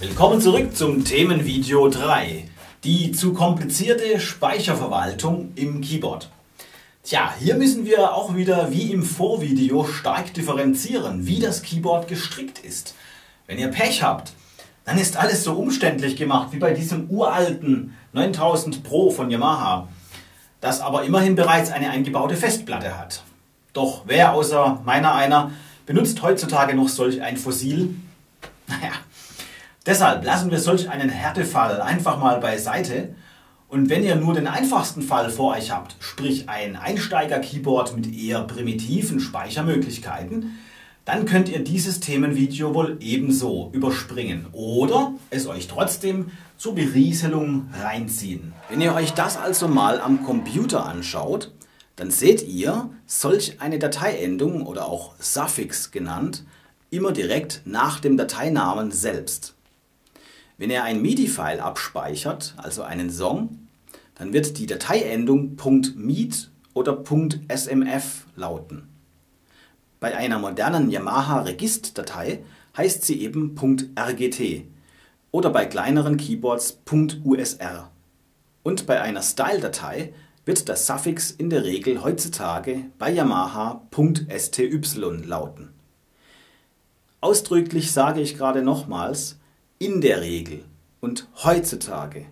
Willkommen zurück zum Themenvideo 3. Die zu komplizierte Speicherverwaltung im Keyboard. Tja, hier müssen wir auch wieder wie im Vorvideo stark differenzieren, wie das Keyboard gestrickt ist. Wenn ihr Pech habt, dann ist alles so umständlich gemacht wie bei diesem uralten 9000 Pro von Yamaha, das aber immerhin bereits eine eingebaute Festplatte hat. Doch wer außer meiner einer benutzt heutzutage noch solch ein Fossil? Naja, deshalb lassen wir solch einen Härtefall einfach mal beiseite und wenn ihr nur den einfachsten Fall vor euch habt, sprich ein Einsteiger-Keyboard mit eher primitiven Speichermöglichkeiten, dann könnt ihr dieses Themenvideo wohl ebenso überspringen oder es euch trotzdem zur Berieselung reinziehen. Wenn ihr euch das also mal am Computer anschaut, dann seht ihr solch eine Dateiendung oder auch Suffix genannt immer direkt nach dem Dateinamen selbst. Wenn ihr ein MIDI-File abspeichert, also einen Song, dann wird die Dateiendung .meet oder .smf lauten. Bei einer modernen Yamaha Regist-Datei heißt sie eben .rgt oder bei kleineren Keyboards .usr. Und bei einer Style-Datei wird das Suffix in der Regel heutzutage bei Yamaha .sty lauten. Ausdrücklich sage ich gerade nochmals in der Regel und heutzutage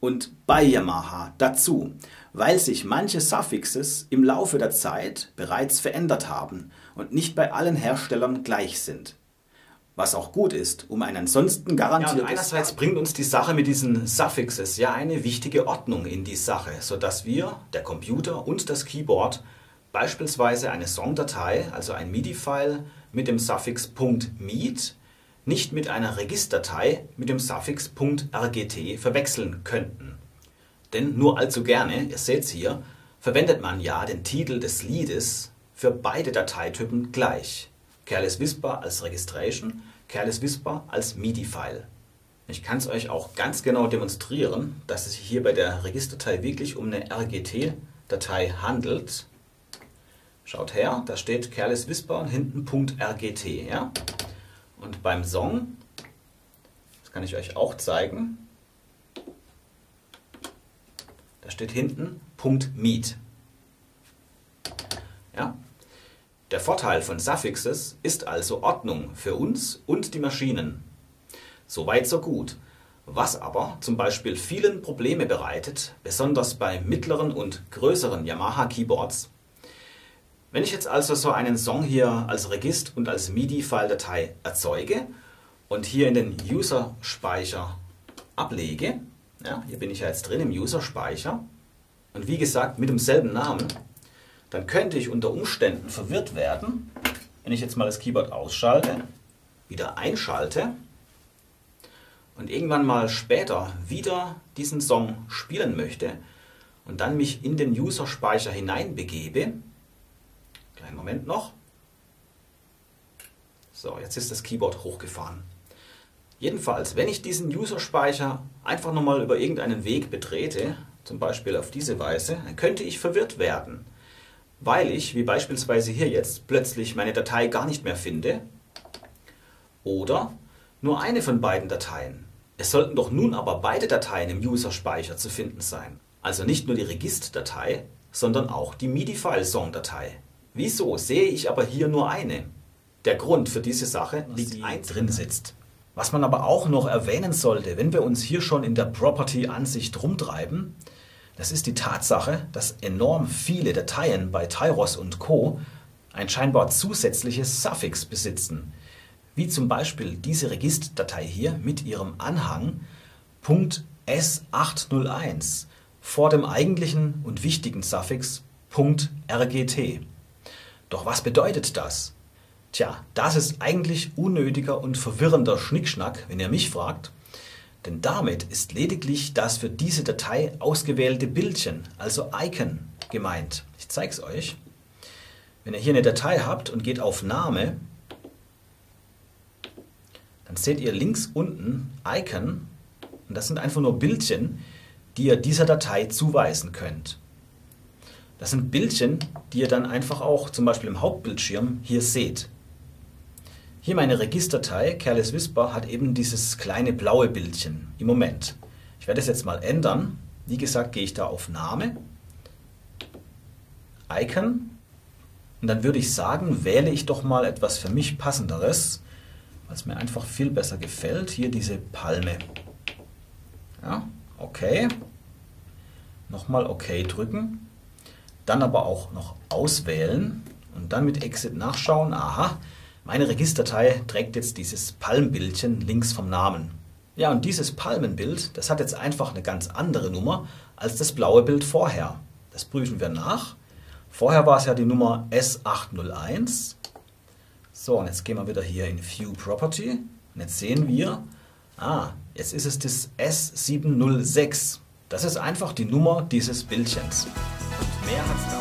und bei Yamaha dazu, weil sich manche Suffixes im Laufe der Zeit bereits verändert haben und nicht bei allen Herstellern gleich sind. Was auch gut ist, um ein ansonsten garantiertes... Ja, einerseits bringt uns die Sache mit diesen Suffixes ja eine wichtige Ordnung in die Sache, sodass wir, der Computer und das Keyboard, beispielsweise eine Songdatei, also ein MIDI-File mit dem Suffix .meet, nicht mit einer Registdatei mit dem Suffix .rgt verwechseln könnten. Denn nur allzu gerne, ihr seht es hier, verwendet man ja den Titel des Liedes für beide Dateitypen gleich. Careless Whisper als Registration, Careless Whisper als MIDI-File. Ich kann es euch auch ganz genau demonstrieren, dass es sich hier bei der Registdatei wirklich um eine RGT-Datei handelt. Schaut her, da steht Careless Whisper und hinten .rgt. Ja? Und beim Song, das kann ich euch auch zeigen, da steht hinten .meet. Ja? Der Vorteil von Suffixes ist also Ordnung für uns und die Maschinen. Soweit so gut. Was aber zum Beispiel vielen Probleme bereitet, besonders bei mittleren und größeren Yamaha Keyboards. Wenn ich jetzt also so einen Song hier als Regist und als MIDI-File-Datei erzeuge und hier in den User-Speicher ablege, ja, hier bin ich ja jetzt drin im User-Speicher und wie gesagt mit demselben Namen, dann könnte ich unter Umständen verwirrt werden, wenn ich jetzt mal das Keyboard ausschalte, wieder einschalte und irgendwann mal später wieder diesen Song spielen möchte und dann mich in den User-Speicher hineinbegebe. Kleinen Moment noch. So, jetzt ist das Keyboard hochgefahren. Jedenfalls, wenn ich diesen User-Speicher einfach nochmal über irgendeinen Weg betrete, zum Beispiel auf diese Weise, dann könnte ich verwirrt werden weil ich, wie beispielsweise hier jetzt, plötzlich meine Datei gar nicht mehr finde oder nur eine von beiden Dateien. Es sollten doch nun aber beide Dateien im User-Speicher zu finden sein. Also nicht nur die Regist-Datei, sondern auch die MIDI-File-Song-Datei. Wieso sehe ich aber hier nur eine? Der Grund für diese Sache liegt ein drin sitzt. Was man aber auch noch erwähnen sollte, wenn wir uns hier schon in der Property-Ansicht rumtreiben, das ist die Tatsache, dass enorm viele Dateien bei Tyros und Co. ein scheinbar zusätzliches Suffix besitzen, wie zum Beispiel diese Registdatei hier mit ihrem Anhang .s801 vor dem eigentlichen und wichtigen Suffix .rgt. Doch was bedeutet das? Tja, das ist eigentlich unnötiger und verwirrender Schnickschnack, wenn ihr mich fragt. Denn damit ist lediglich das für diese Datei ausgewählte Bildchen, also Icon, gemeint. Ich zeige es euch. Wenn ihr hier eine Datei habt und geht auf Name, dann seht ihr links unten Icon und das sind einfach nur Bildchen, die ihr dieser Datei zuweisen könnt. Das sind Bildchen, die ihr dann einfach auch zum Beispiel im Hauptbildschirm hier seht. Hier meine Registerdatei, Careless Whisper, hat eben dieses kleine blaue Bildchen im Moment. Ich werde es jetzt mal ändern. Wie gesagt, gehe ich da auf Name, Icon und dann würde ich sagen, wähle ich doch mal etwas für mich passenderes, was mir einfach viel besser gefällt. Hier diese Palme. Ja, okay. Nochmal OK drücken. Dann aber auch noch auswählen und dann mit Exit nachschauen. Aha, meine Registerdatei trägt jetzt dieses Palmbildchen links vom Namen. Ja, und dieses Palmenbild, das hat jetzt einfach eine ganz andere Nummer als das blaue Bild vorher. Das prüfen wir nach. Vorher war es ja die Nummer S801. So, und jetzt gehen wir wieder hier in View Property. Und jetzt sehen wir, ah, jetzt ist es das S706. Das ist einfach die Nummer dieses Bildchens. Mehr hat es damit